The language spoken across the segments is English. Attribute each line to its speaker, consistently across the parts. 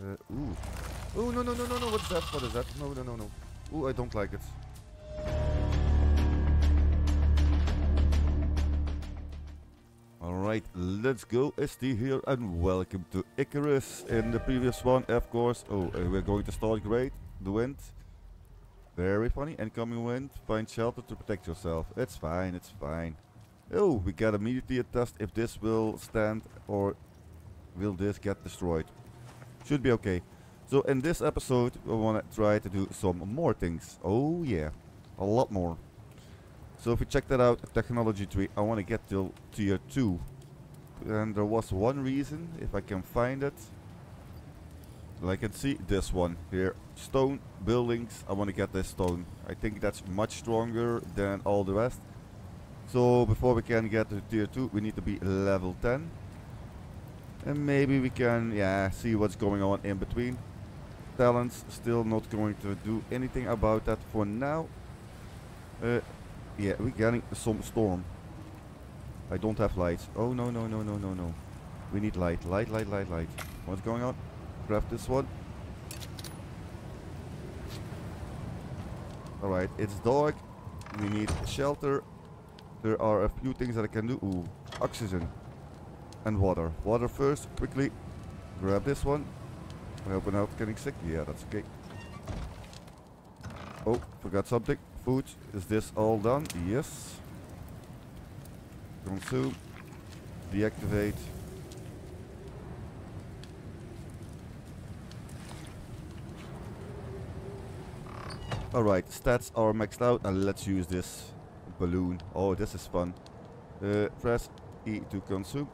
Speaker 1: Uh, ooh. Oh, no, no, no, no, no. What's that? What is that? No, no, no, no. Ooh, I don't like it. Alright, let's go ST here and welcome to Icarus. In the previous one, of course, oh, uh, we're going to start great. The wind. Very funny. Incoming wind. Find shelter to protect yourself. It's fine, it's fine. Oh, we get immediately a test if this will stand or will this get destroyed. Should be okay. So in this episode, we want to try to do some more things. Oh yeah, a lot more. So if we check that out, technology tree, I want to get till tier 2. And there was one reason, if I can find it. I can see this one here. Stone buildings, I want to get this stone. I think that's much stronger than all the rest. So before we can get to tier 2, we need to be level 10. And maybe we can, yeah, see what's going on in between. Talents, still not going to do anything about that for now. Uh, yeah, we're getting some storm. I don't have lights. Oh, no, no, no, no, no, no. We need light, light, light, light, light. What's going on? Grab this one. Alright, it's dark. We need shelter. There are a few things that I can do. Ooh, oxygen. And water. Water first, quickly. Grab this one. I hope I'm not getting sick. Yeah, that's okay. Oh, forgot something food. Is this all done? Yes. Consume. Deactivate. Alright, stats are maxed out and let's use this balloon. Oh, this is fun. Uh, press E to consume.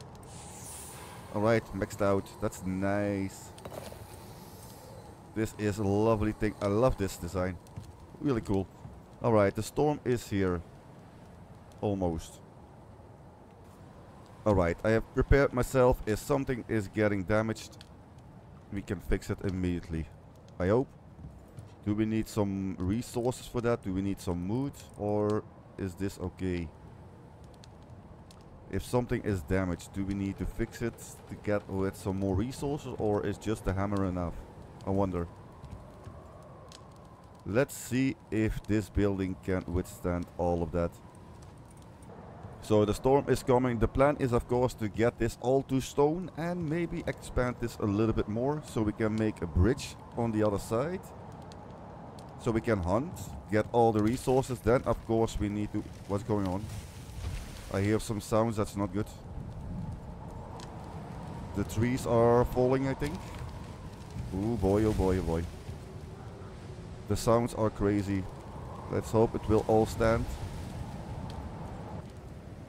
Speaker 1: Alright, maxed out. That's nice. This is a lovely thing. I love this design. Really cool. Alright, the storm is here. Almost. Alright, I have prepared myself. If something is getting damaged, we can fix it immediately. I hope. Do we need some resources for that? Do we need some mood? Or is this okay? If something is damaged, do we need to fix it to get with some more resources? Or is just the hammer enough? I wonder. Let's see if this building can withstand all of that. So the storm is coming. The plan is of course to get this all to stone and maybe expand this a little bit more so we can make a bridge on the other side. So we can hunt, get all the resources. Then of course we need to... What's going on? I hear some sounds that's not good. The trees are falling I think. Oh boy, oh boy, oh boy. The sounds are crazy. Let's hope it will all stand.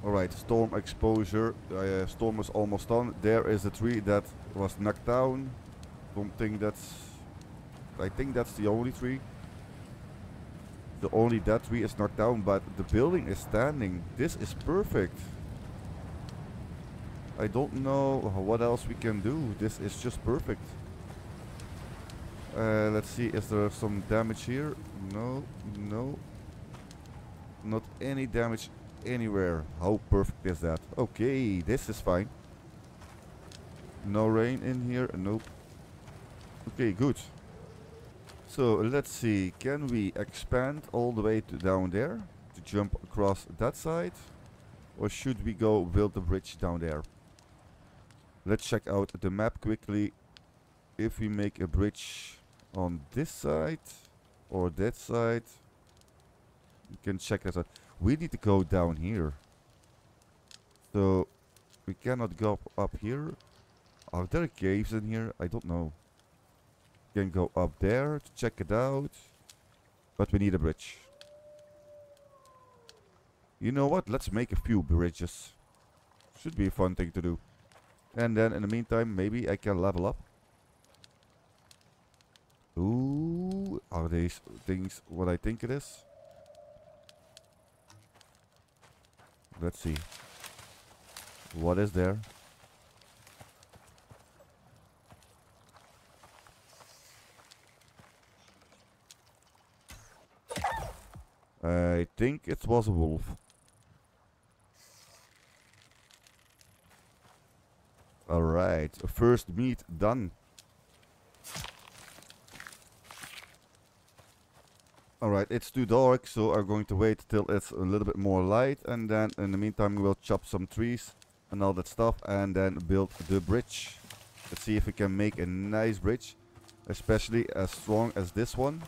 Speaker 1: Alright, storm exposure. Uh, storm is almost done. There is a tree that was knocked down. Don't think that's... I think that's the only tree. The only that tree is knocked down, but the building is standing. This is perfect. I don't know what else we can do. This is just perfect. Uh, let's see, is there some damage here? No, no. Not any damage anywhere. How perfect is that? Okay, this is fine. No rain in here? Nope. Okay, good. So, let's see. Can we expand all the way to down there? To jump across that side? Or should we go build the bridge down there? Let's check out the map quickly. If we make a bridge on this side or that side. You can check that out. We need to go down here. So we cannot go up here. Are there caves in here? I don't know. Can go up there to check it out. But we need a bridge. You know what? Let's make a few bridges. Should be a fun thing to do. And then in the meantime, maybe I can level up. Ooh, are these things what I think it is? Let's see. What is there? I think it was a wolf. Alright, first meat done. Alright, it's too dark, so I'm going to wait till it's a little bit more light. And then in the meantime, we'll chop some trees and all that stuff. And then build the bridge. Let's see if we can make a nice bridge. Especially as strong as this one.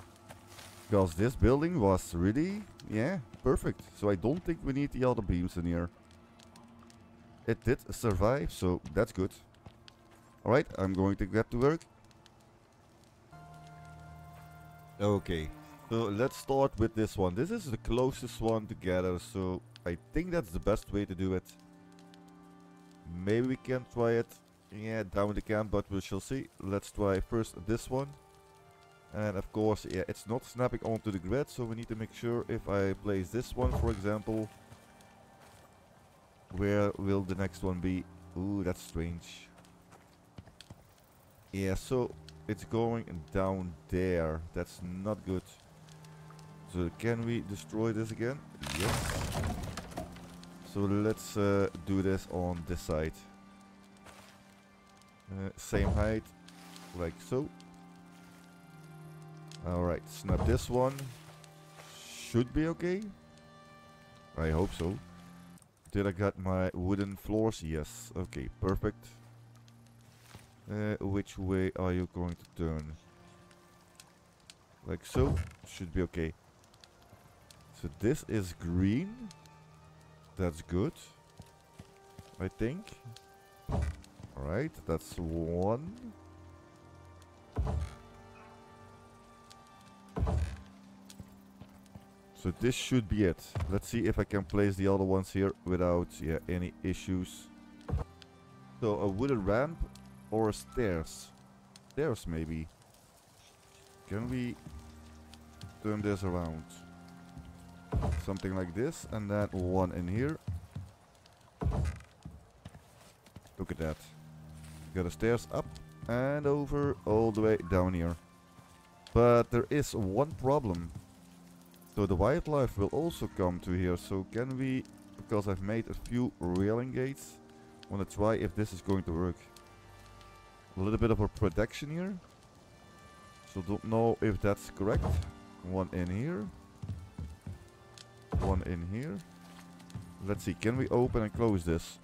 Speaker 1: Because this building was really, yeah, perfect. So I don't think we need the other beams in here. It did survive, so that's good. Alright, I'm going to get to work. Okay, so let's start with this one. This is the closest one together, so I think that's the best way to do it. Maybe we can try it, yeah, down the camp, but we shall see. Let's try first this one. And of course, yeah, it's not snapping onto the grid, so we need to make sure if I place this one, for example, where will the next one be? Ooh, that's strange. Yeah, so it's going down there. That's not good. So can we destroy this again? Yes. So let's uh, do this on this side. Uh, same height, like so. Alright, snap this one. Should be okay. I hope so. Did I get my wooden floors? Yes. Okay, perfect. Uh, which way are you going to turn? Like so. Should be okay. So this is green. That's good. I think. Alright, that's one. So this should be it. Let's see if I can place the other ones here without yeah, any issues. So a wooden ramp or stairs. Stairs maybe. Can we turn this around? Something like this and then one in here. Look at that. Got the stairs up and over all the way down here. But there is one problem. So the wildlife will also come to here. So can we, because I've made a few railing gates, want to try if this is going to work. A little bit of a protection here. So don't know if that's correct. One in here. One in here. Let's see, can we open and close this?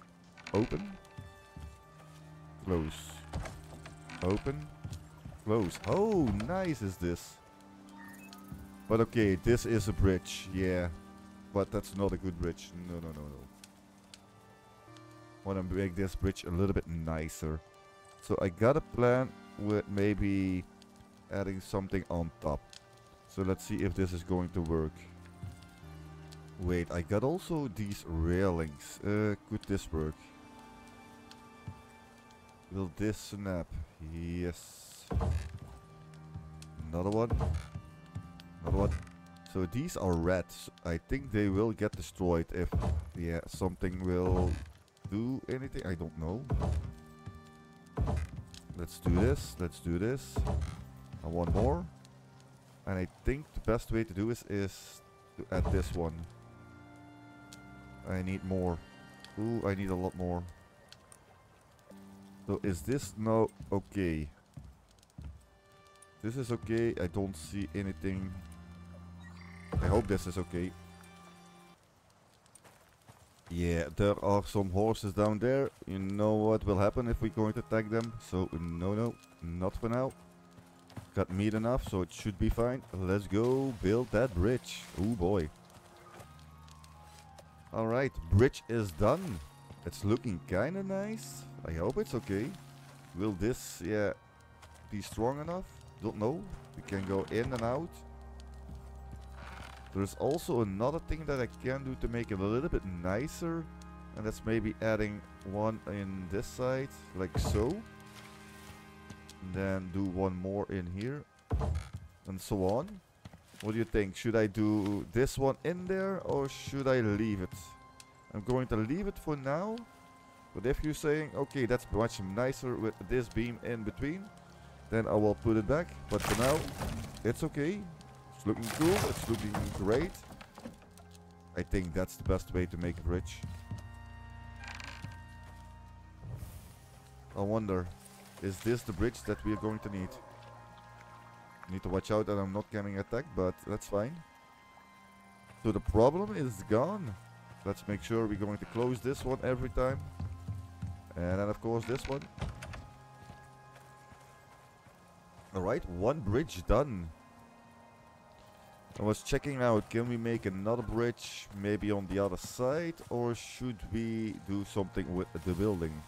Speaker 1: Open. Close. Open. Close. Oh, nice is this. But okay, this is a bridge, yeah. But that's not a good bridge. No, no, no, no. Want to make this bridge a little bit nicer. So I got a plan with maybe adding something on top. So let's see if this is going to work. Wait, I got also these railings. Uh, could this work? Will this snap? Yes. Another one. One. So these are red. I think they will get destroyed if yeah something will do anything. I don't know. Let's do this. Let's do this. And one more. And I think the best way to do this is to add this one. I need more. Ooh, I need a lot more. So is this now okay? This is okay. I don't see anything. I hope this is okay. Yeah, there are some horses down there. You know what will happen if we're going to attack them. So, no, no, not for now. Got meat enough, so it should be fine. Let's go build that bridge. Oh boy. Alright, bridge is done. It's looking kinda nice. I hope it's okay. Will this, yeah, be strong enough? Don't know. We can go in and out. There's also another thing that I can do to make it a little bit nicer. And that's maybe adding one in this side, like so. And then do one more in here. And so on. What do you think? Should I do this one in there or should I leave it? I'm going to leave it for now. But if you're saying, okay, that's much nicer with this beam in between, then I will put it back. But for now, it's okay looking cool. It's looking great. I think that's the best way to make a bridge. I wonder, is this the bridge that we are going to need? Need to watch out that I'm not getting attacked, but that's fine. So the problem is gone. Let's make sure we're going to close this one every time. And then of course this one. Alright, one bridge done. I was checking out, can we make another bridge maybe on the other side or should we do something with the building?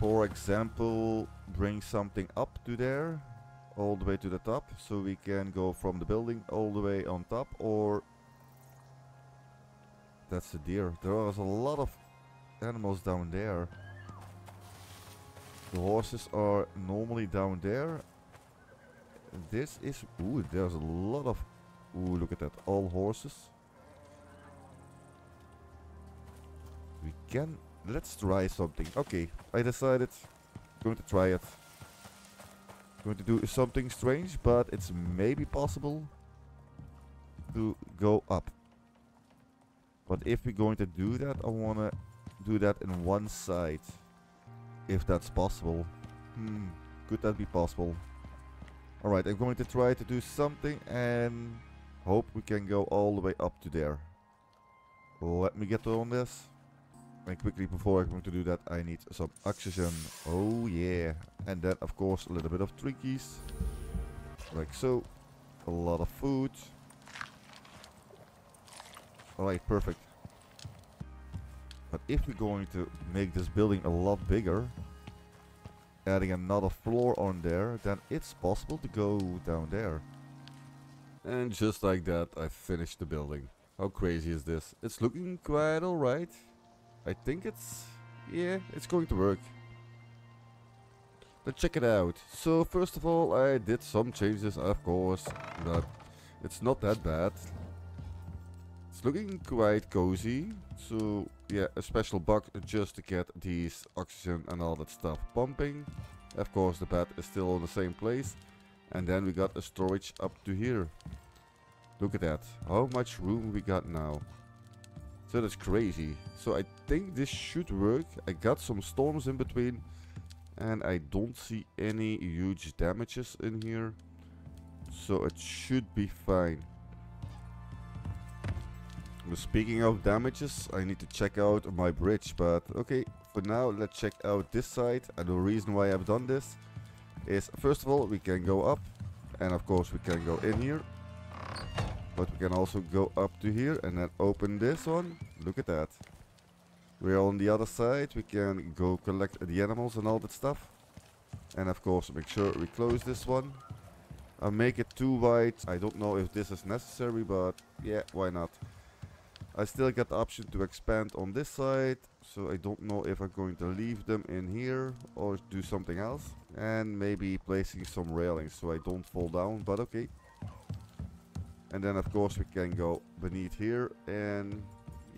Speaker 1: For example, bring something up to there, all the way to the top, so we can go from the building all the way on top or... That's a deer. There was a lot of animals down there. The horses are normally down there this is... Ooh, there's a lot of... Ooh, look at that. All horses. We can... Let's try something. Okay, I decided. Going to try it. Going to do something strange, but it's maybe possible to go up. But if we're going to do that, I want to do that in one side. If that's possible. Hmm, could that be possible? Alright, I'm going to try to do something and hope we can go all the way up to there. Let me get on this. And quickly before I'm going to do that I need some oxygen. Oh yeah. And then of course a little bit of Twinkies. Like so. A lot of food. Alright, perfect. But if we're going to make this building a lot bigger, adding another floor on there, then it's possible to go down there. And just like that, I finished the building. How crazy is this? It's looking quite alright. I think it's... yeah, it's going to work. Let's check it out. So first of all, I did some changes, of course, but it's not that bad. It's looking quite cozy. So yeah, a special box just to get these oxygen and all that stuff pumping. Of course the bed is still in the same place. And then we got a storage up to here. Look at that. How much room we got now. So that's crazy. So I think this should work. I got some storms in between. And I don't see any huge damages in here. So it should be fine. Speaking of damages, I need to check out my bridge, but okay, for now let's check out this side. And the reason why I've done this is, first of all, we can go up, and of course we can go in here. But we can also go up to here and then open this one. Look at that. We're on the other side, we can go collect the animals and all that stuff. And of course make sure we close this one. I'll make it too wide. I don't know if this is necessary, but yeah, why not. I still get the option to expand on this side. So I don't know if I'm going to leave them in here or do something else. And maybe placing some railings so I don't fall down, but okay. And then of course we can go beneath here and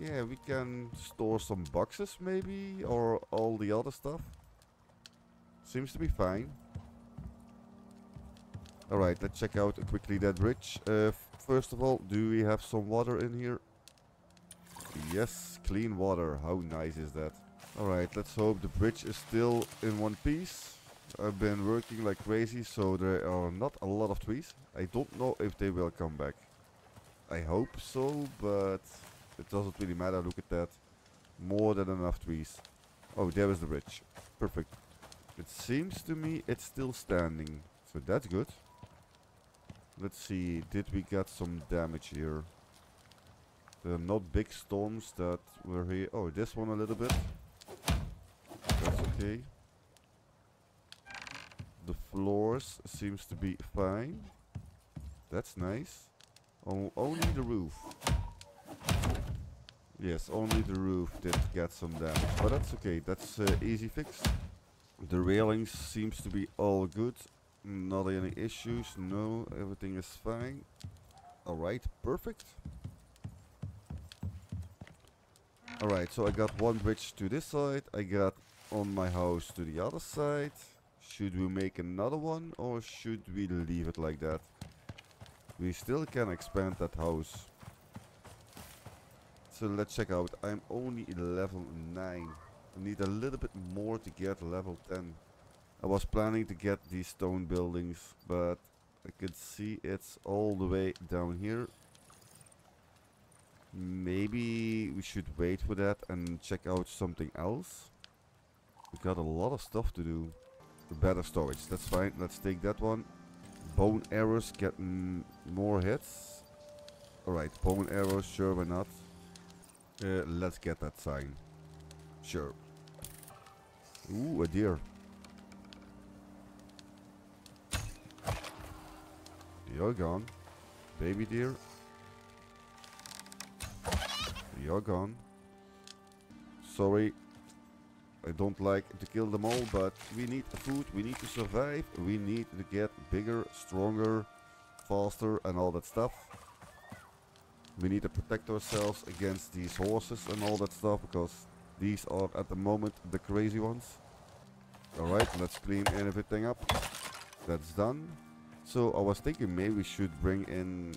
Speaker 1: yeah, we can store some boxes maybe or all the other stuff. Seems to be fine. Alright, let's check out quickly that bridge. Uh, first of all, do we have some water in here? Yes, clean water. How nice is that? Alright, let's hope the bridge is still in one piece. I've been working like crazy, so there are not a lot of trees. I don't know if they will come back. I hope so, but it doesn't really matter. Look at that. More than enough trees. Oh, there is the bridge. Perfect. It seems to me it's still standing. So that's good. Let's see. Did we get some damage here? There are not big storms that were here. Oh, this one a little bit. That's okay. The floors seems to be fine. That's nice. Oh, only the roof. Yes, only the roof did get some damage. But that's okay. That's uh, easy fix. The railings seems to be all good. Not any issues. No, everything is fine. Alright, perfect. Alright, so I got one bridge to this side. I got on my house to the other side. Should we make another one or should we leave it like that? We still can expand that house. So let's check out. I'm only level 9. I need a little bit more to get level 10. I was planning to get these stone buildings, but I can see it's all the way down here. Maybe we should wait for that and check out something else. We got a lot of stuff to do. Better storage, that's fine. Let's take that one. Bone arrows getting more hits. Alright, bone arrows, sure why not. Uh, let's get that sign. Sure. Ooh, a deer. You're gone. Baby deer. You're gone. Sorry. I don't like to kill them all, but we need food, we need to survive, we need to get bigger, stronger, faster and all that stuff. We need to protect ourselves against these horses and all that stuff, because these are at the moment the crazy ones. Alright, let's clean everything up. That's done. So I was thinking maybe we should bring in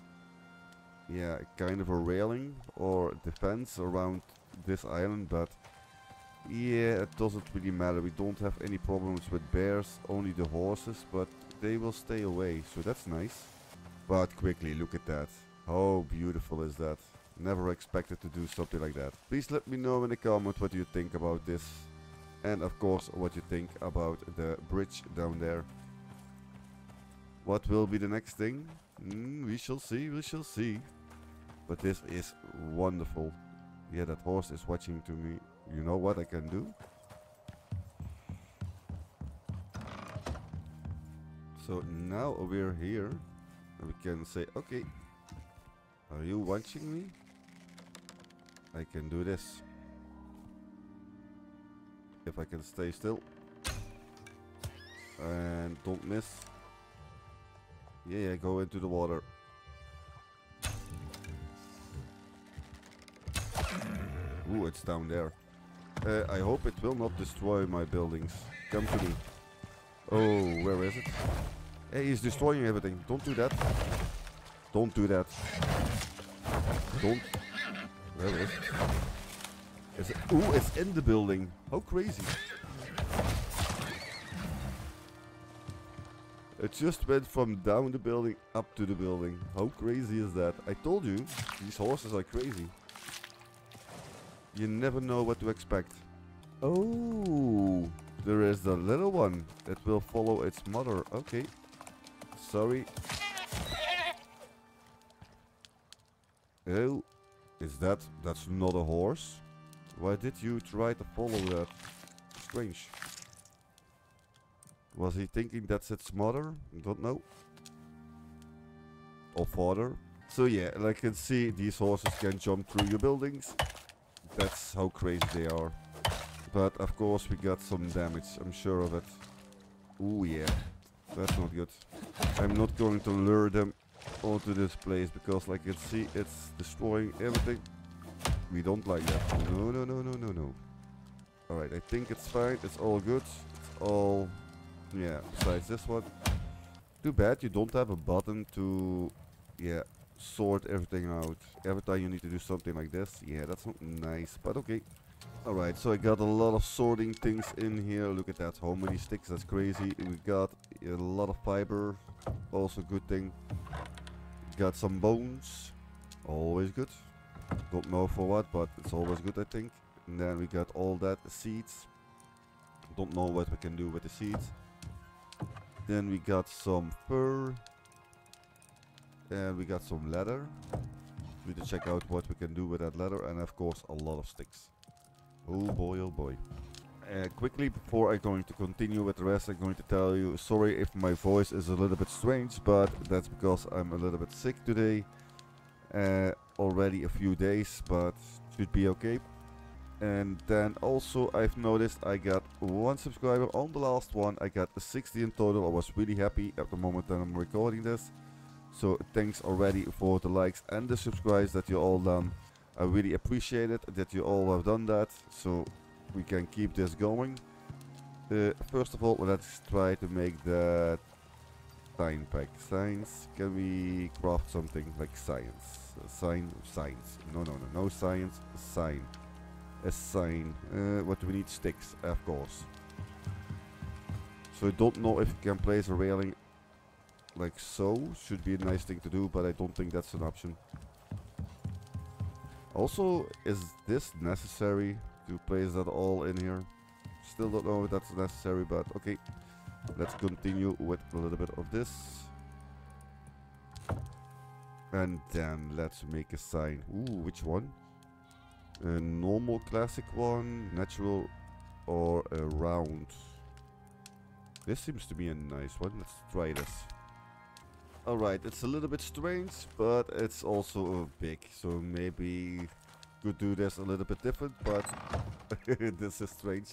Speaker 1: yeah, kind of a railing or defense around this island, but yeah, it doesn't really matter. We don't have any problems with bears, only the horses, but they will stay away, so that's nice. But quickly, look at that. How beautiful is that? Never expected to do something like that. Please let me know in the comment what you think about this. And of course, what you think about the bridge down there. What will be the next thing? Mm, we shall see, we shall see. But this is wonderful. Yeah, that horse is watching to me. You know what I can do? So now we're here. We can say, okay, are you watching me? I can do this. If I can stay still. And don't miss. Yeah, yeah, go into the water. Ooh, it's down there. Uh, I hope it will not destroy my buildings. Come to me. Oh, where is it? Hey, he's destroying everything. Don't do that. Don't do that. Don't. Where is it? Is it? Ooh, it's in the building. How crazy. It just went from down the building up to the building. How crazy is that? I told you, these horses are crazy. You never know what to expect. Oh, there is the little one that will follow its mother. Okay. Sorry. Oh, is that... That's not a horse? Why did you try to follow that? Strange. Was he thinking that's its mother? Don't know. Or father. So yeah, like you can see, these horses can jump through your buildings. That's how crazy they are. But of course we got some damage, I'm sure of it. Ooh yeah, that's not good. I'm not going to lure them onto this place because like you can see it's destroying everything. We don't like that. No, no, no, no, no, no. Alright, I think it's fine. It's all good. It's all yeah, besides this one. Too bad you don't have a button to, yeah, sort everything out. Every time you need to do something like this. Yeah, that's not nice, but okay. Alright, so I got a lot of sorting things in here. Look at that, how many sticks, that's crazy. We got a lot of fiber, also good thing. Got some bones, always good. Don't know for what, but it's always good I think. And then we got all that seeds. Don't know what we can do with the seeds. Then we got some fur. And we got some leather. We need to check out what we can do with that leather. And of course a lot of sticks. Oh boy, oh boy. Uh, quickly, before I'm going to continue with the rest, I'm going to tell you, sorry if my voice is a little bit strange, but that's because I'm a little bit sick today. Uh, already a few days, but should be okay. And then also I've noticed I got one subscriber on the last one. I got 60 in total. I was really happy at the moment that I'm recording this. So thanks already for the likes and the subscribes that you all done. I really appreciate it that you all have done that. So we can keep this going. Uh, first of all, let's try to make that sign pack. Science. Can we craft something like science? Sign, science. No, no, no, no science. Sign a sign. Uh, what do we need? Sticks, of course. So I don't know if you can place a railing like so. Should be a nice thing to do, but I don't think that's an option. Also, is this necessary to place that all in here? Still don't know if that's necessary, but okay. Let's continue with a little bit of this. And then let's make a sign. Ooh, which one? A normal classic one, natural, or a round. This seems to be a nice one. Let's try this. Alright, it's a little bit strange, but it's also big. So maybe could do this a little bit different, but this is strange.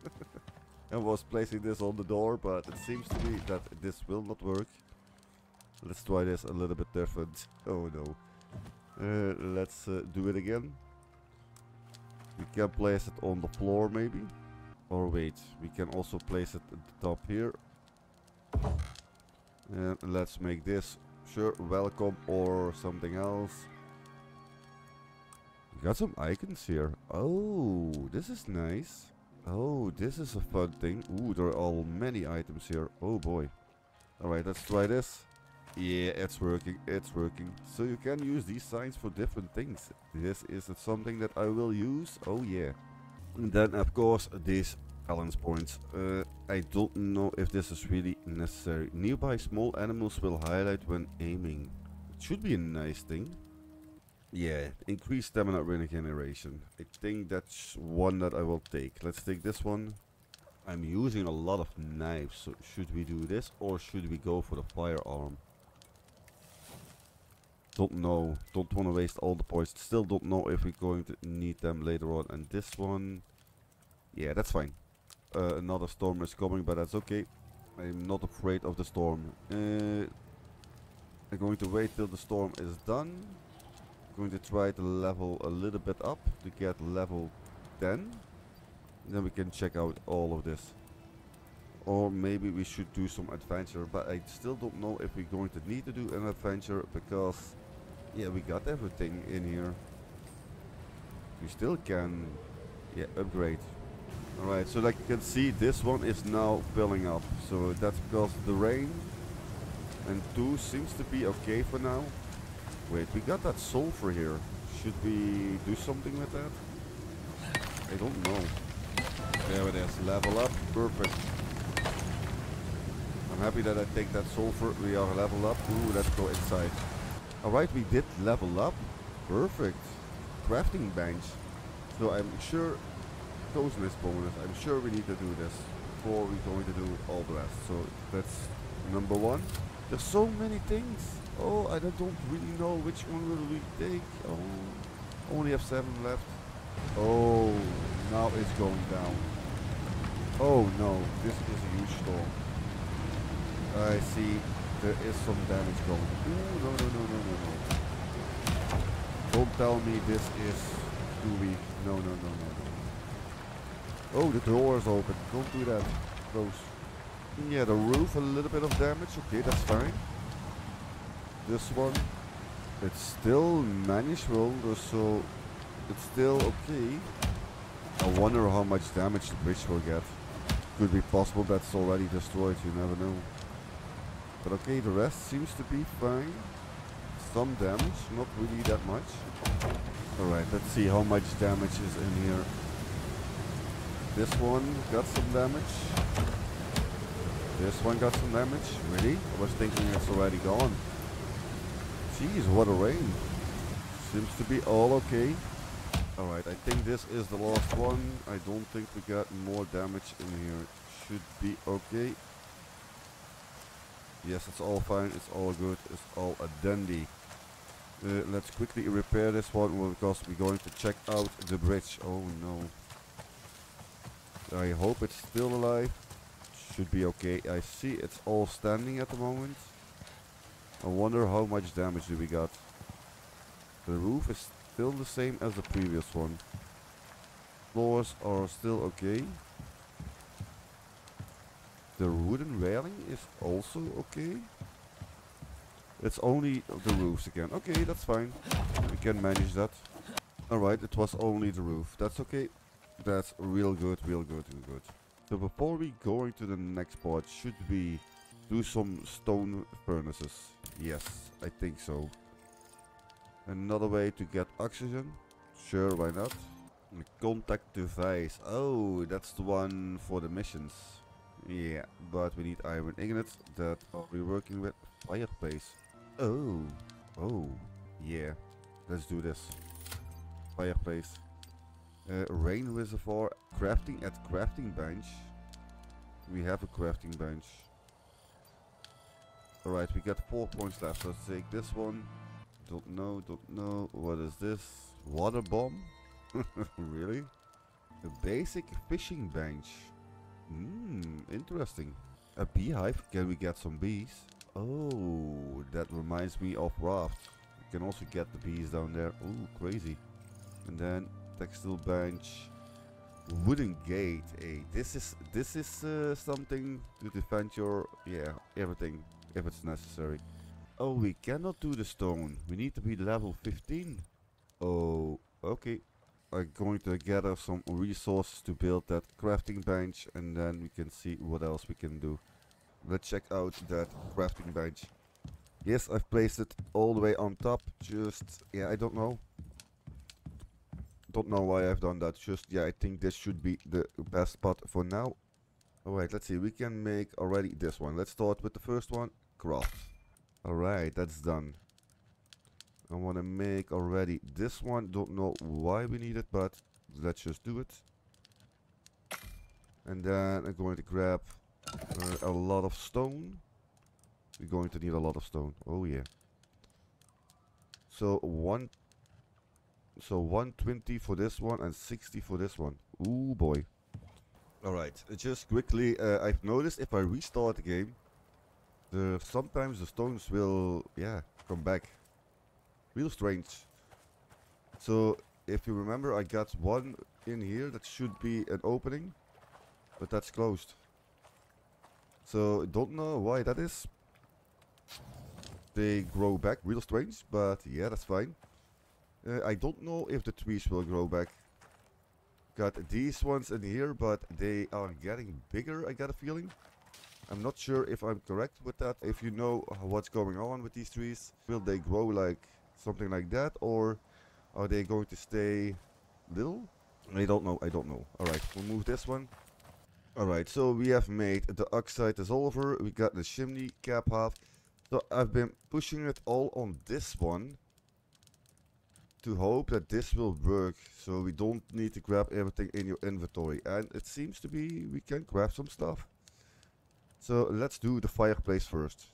Speaker 1: I was placing this on the door, but it seems to me that this will not work. Let's try this a little bit different. Oh no. Uh, let's uh, do it again. We can place it on the floor maybe. Or wait, we can also place it at the top here. And let's make this sure welcome or something else. We got some icons here. Oh, this is nice. Oh, this is a fun thing. Ooh, there are all many items here. Oh boy. Alright, let's try this. Yeah, it's working, it's working. So you can use these signs for different things. This is something that I will use. Oh yeah. And then of course these balance points. Uh, I don't know if this is really necessary. Nearby small animals will highlight when aiming. It should be a nice thing. Yeah, increased stamina regeneration. I think that's one that I will take. Let's take this one. I'm using a lot of knives, so should we do this or should we go for the firearm? Don't know. Don't want to waste all the points. Still don't know if we're going to need them later on. And this one... Yeah, that's fine. Uh, another storm is coming, but that's okay. I'm not afraid of the storm. Uh, I'm going to wait till the storm is done. I'm going to try to level a little bit up to get level 10. Then we can check out all of this. Or maybe we should do some adventure, but I still don't know if we're going to need to do an adventure because yeah, we got everything in here. We still can, yeah, upgrade. Alright, so like you can see, this one is now filling up. So that's because the rain. And 2 seems to be okay for now. Wait, we got that sulfur here. Should we do something with that? I don't know. There it is, level up, perfect. I'm happy that I take that sulfur, we are level up. Ooh, let's go inside. Alright, we did level up. Perfect. Crafting bench. So I'm sure, toastness bonus, I'm sure we need to do this before we're going to do all the rest. So that's number one. There's so many things. Oh, I don't really know which one will we take. Oh, only have seven left. Oh, now it's going down. Oh no, this is a huge storm. I see there is some damage going. Ooh, no, no, no, no, no, no. Don't tell me this is too weak. No, no, no, no, no. Oh, the door is open. Don't do that. Close. Yeah, the roof, a little bit of damage. Okay, that's fine. This one, it's still manageable, so it's still okay. I wonder how much damage the bridge will get. Could be possible that's already destroyed, you never know. But okay, the rest seems to be fine. Some damage, not really that much. Alright, let's see how much damage is in here. This one got some damage. This one got some damage. Really? I was thinking it's already gone. Jeez, what a rain. Seems to be all okay. Alright, I think this is the last one. I don't think we got more damage in here. Should be okay. Yes, it's all fine, it's all good, it's all a dandy. Uh, let's quickly repair this one because we're going to check out the bridge. Oh no. I hope it's still alive. Should be okay. I see it's all standing at the moment. I wonder how much damage do we got. The roof is still the same as the previous one. Floors are still okay. The wooden railing is also okay. It's only the roofs again. Okay, that's fine. We can manage that. Alright, it was only the roof. That's okay. That's real good, real good, real good. So before we go into the next part, should we do some stone furnaces? Yes, I think so. Another way to get oxygen? Sure, why not? Contact device. Oh, that's the one for the missions. Yeah, but we need iron ingots that are we working with fireplace. Oh, oh, yeah. Let's do this. Fireplace. Uh, rain reservoir. Crafting at crafting bench. We have a crafting bench. Alright, we got four points left. Let's take this one. Don't know, don't know. What is this? Water bomb? really? A basic fishing bench. Hmm, interesting. A beehive? Can we get some bees? Oh, that reminds me of raft. You can also get the bees down there. Oh, crazy. And then textile bench. Wooden gate. Hey, this is this is uh, something to defend your yeah everything if it's necessary. Oh, we cannot do the stone. We need to be level 15. Oh, okay. I'm going to gather some resources to build that crafting bench and then we can see what else we can do. Let's check out that crafting bench. Yes, I've placed it all the way on top. Just, yeah, I don't know. Don't know why I've done that. Just, yeah, I think this should be the best spot for now. Alright, let's see. We can make already this one. Let's start with the first one. Craft. Alright, that's done. I want to make already this one. Don't know why we need it, but let's just do it. And then I'm going to grab uh, a lot of stone. We're going to need a lot of stone. Oh yeah. So one. So 120 for this one and 60 for this one. Ooh boy. Alright, just quickly, uh, I've noticed if I restart the game, the sometimes the stones will, yeah, come back. Real strange. So, if you remember, I got one in here that should be an opening, but that's closed. So, don't know why that is. They grow back, real strange, but yeah, that's fine. Uh, I don't know if the trees will grow back. Got these ones in here, but they are getting bigger, I got a feeling. I'm not sure if I'm correct with that. If you know what's going on with these trees, will they grow like something like that, or are they going to stay little? I don't know, I don't know. Alright, we'll move this one. Alright, so we have made the oxite dissolver, we got the chimney cap half. So I've been pushing it all on this one to hope that this will work so we don't need to grab everything in your inventory and it seems to be we can grab some stuff so let's do the fireplace first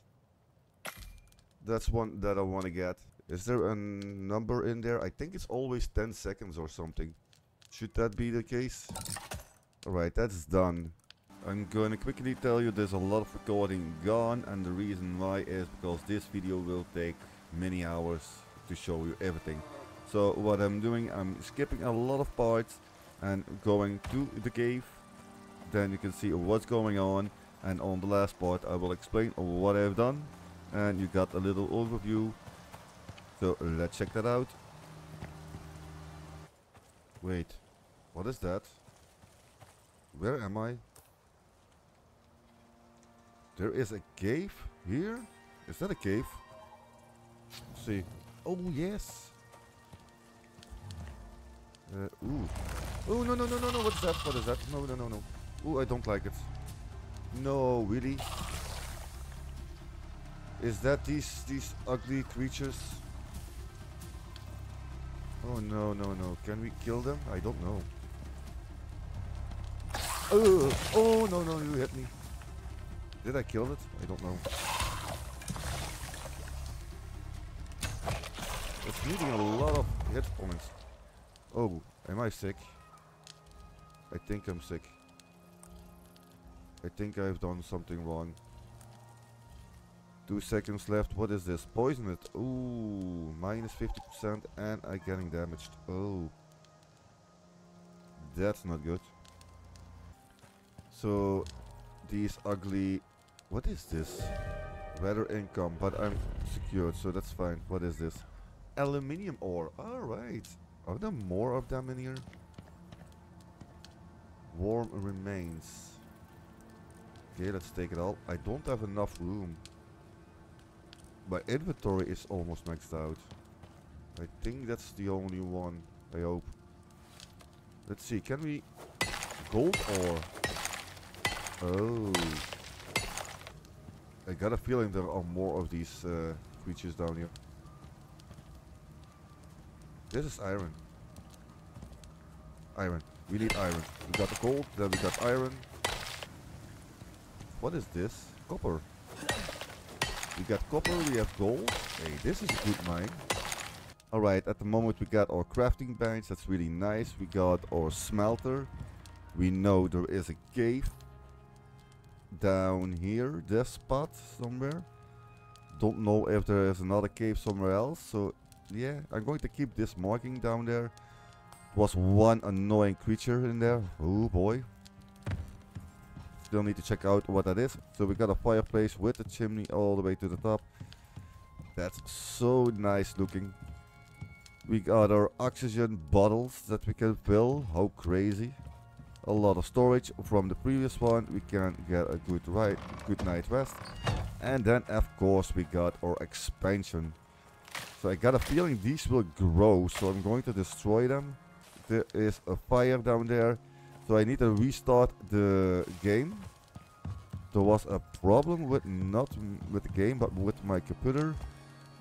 Speaker 1: that's one that I want to get is there a number in there I think it's always 10 seconds or something should that be the case alright that's done I'm gonna quickly tell you there's a lot of recording gone and the reason why is because this video will take many hours to show you everything so what I'm doing, I'm skipping a lot of parts and going to the cave. Then you can see what's going on. And on the last part I will explain what I've done. And you got a little overview. So let's check that out. Wait, what is that? Where am I? There is a cave here? Is that a cave? Let's see. Oh yes! Uh, ooh. Oh, no, no, no, no, no. What's that? What is that? No, no, no, no. Ooh, I don't like it. No, really? Is that these these ugly creatures? Oh, no, no, no. Can we kill them? I don't know. Oh, oh, no, no, you hit me. Did I kill it? I don't know. It's needing a lot of hit points. Oh, am I sick? I think I'm sick. I think I've done something wrong. Two seconds left. What is this? Poison it. Ooh, minus 50% and I'm getting damaged. Oh. That's not good. So, these ugly... What is this? Weather income, but I'm secured, so that's fine. What is this? Aluminium ore. Alright. Are there more of them in here? Warm remains. Okay, let's take it all. I don't have enough room. My inventory is almost maxed out. I think that's the only one. I hope. Let's see, can we... Gold ore? Oh. I got a feeling there are more of these uh, creatures down here. This is iron. Iron. We need iron. We got the gold, then we got iron. What is this? Copper. We got copper, we have gold. Hey, this is a good mine. Alright, at the moment we got our crafting bench, that's really nice. We got our smelter. We know there is a cave down here, this spot somewhere. Don't know if there is another cave somewhere else, so yeah, I'm going to keep this marking down there. Was one annoying creature in there. Oh boy. Still need to check out what that is. So we got a fireplace with a chimney all the way to the top. That's so nice looking. We got our oxygen bottles that we can fill. How crazy. A lot of storage from the previous one. We can get a good right, good night rest. And then of course we got our expansion. So I got a feeling these will grow. So I'm going to destroy them. There is a fire down there. So I need to restart the game. There was a problem with not with the game but with my computer.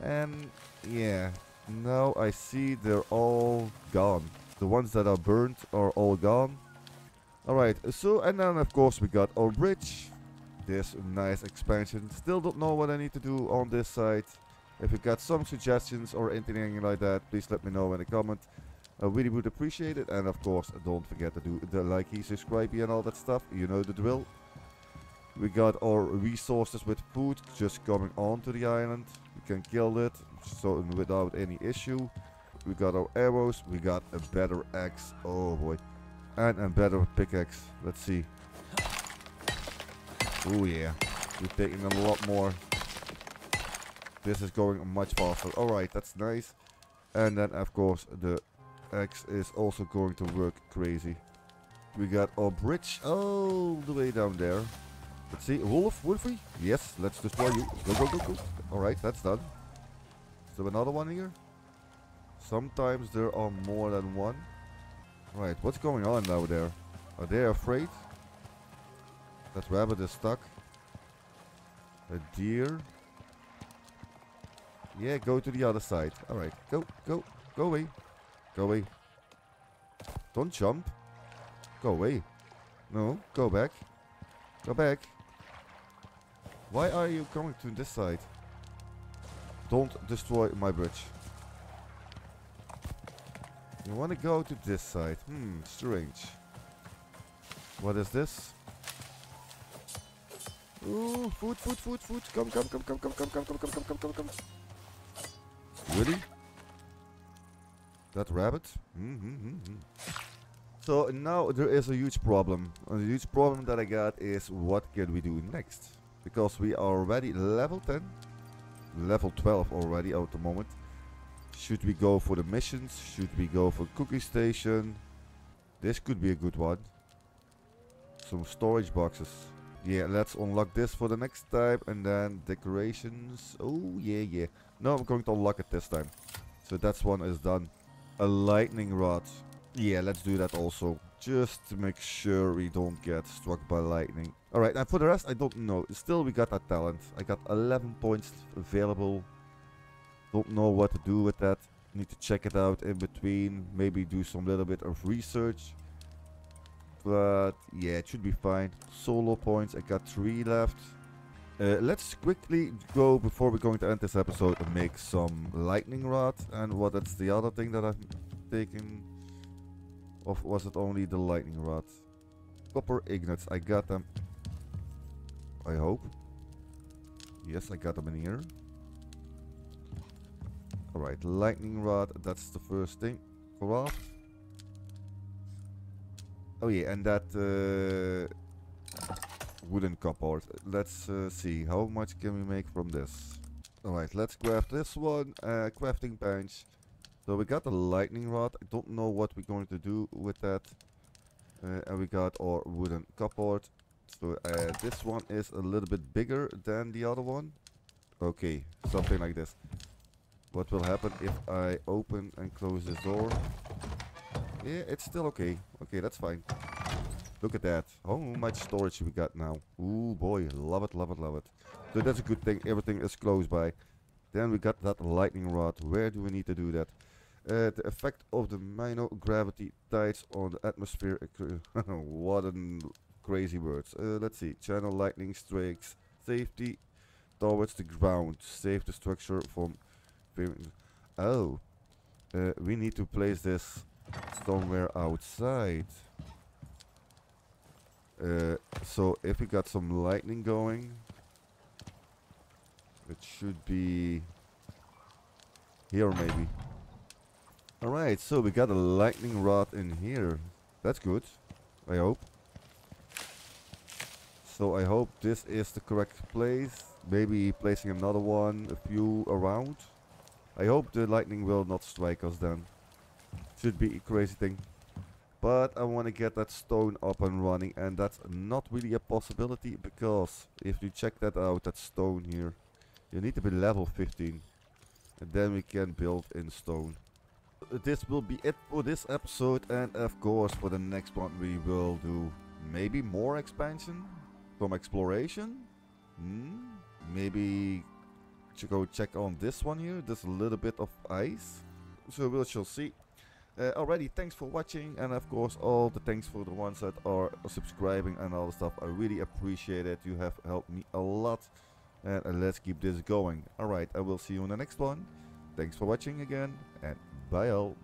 Speaker 1: And yeah, now I see they're all gone. The ones that are burnt are all gone. Alright, so and then of course we got our bridge. This nice expansion. Still don't know what I need to do on this side. If you got some suggestions or anything like that, please let me know in the comment. I really would appreciate it. And of course, don't forget to do the likey, subscribe and all that stuff. You know the drill. We got our resources with food just coming onto the island. We can kill it so without any issue. We got our arrows. We got a better axe. Oh boy. And a better pickaxe. Let's see. Oh yeah. We're taking a lot more. This is going much faster. Alright, that's nice. And then of course the axe is also going to work crazy. We got our bridge all the way down there. Let's see. Wolf, Wolfie? Yes, let's destroy you. Go, go, go, go. Alright, that's done. Is there another one here? Sometimes there are more than one. Right, what's going on now there? Are they afraid? That rabbit is stuck. A deer. Yeah, go to the other side. Alright, go, go, go away. Go away. Don't jump. Go away. No, go back. Go back. Why are you coming to this side? Don't destroy my bridge. You want to go to this side. Hmm, strange. What is this? Ooh, food, food, food, food. Come, come, come, come, come, come, come, come, come, come, come, come, come. Really? That rabbit? Mm -hmm, mm -hmm. So now there is a huge problem. A huge problem that I got is what can we do next? Because we are already level 10, level 12 already at the moment. Should we go for the missions? Should we go for cookie station? This could be a good one. Some storage boxes. Yeah, let's unlock this for the next time. And then decorations. Oh, yeah, yeah. No, I'm going to unlock it this time. So that one is done. A lightning rod. Yeah, let's do that also. Just to make sure we don't get struck by lightning. Alright, and for the rest, I don't know. Still, we got that talent. I got 11 points available. Don't know what to do with that. Need to check it out in between. Maybe do some little bit of research. But yeah, it should be fine. Solo points, I got 3 left. Uh, let's quickly go, before we're going to end this episode, and make some lightning rod. And what that's the other thing that I've taken or was it only the lightning rod? Copper ingots, I got them. I hope. Yes, I got them in here. Alright, lightning rod, that's the first thing. Craft. Oh yeah, and that uh, wooden cupboard. Let's uh, see, how much can we make from this? Alright, let's craft this one. Uh, crafting bench. So we got the lightning rod. I don't know what we're going to do with that. Uh, and we got our wooden cupboard. So uh, this one is a little bit bigger than the other one. Okay, something like this. What will happen if I open and close this door? Yeah, it's still okay. Okay, that's fine. Look at that. How much storage we got now. Ooh boy, love it, love it, love it. So that's a good thing. Everything is close by. Then we got that lightning rod. Where do we need to do that? Uh, the effect of the minor gravity tides on the atmosphere. what a crazy words. Uh, let's see. Channel lightning strikes. Safety towards the ground. Save the structure from... Oh. Uh, we need to place this somewhere outside. Uh, so if we got some lightning going, it should be here maybe. Alright, so we got a lightning rod in here. That's good, I hope. So I hope this is the correct place. Maybe placing another one, a few around. I hope the lightning will not strike us then. Should be a crazy thing. But I want to get that stone up and running and that's not really a possibility because if you check that out, that stone here, you need to be level 15 and then we can build in stone. This will be it for this episode and of course for the next one we will do maybe more expansion from exploration. Hmm? Maybe to go check on this one here, there's a little bit of ice. So we shall see. Uh, already, thanks for watching, and of course, all the thanks for the ones that are subscribing and all the stuff. I really appreciate it. You have helped me a lot, and uh, let's keep this going. Alright, I will see you in the next one. Thanks for watching again, and bye all.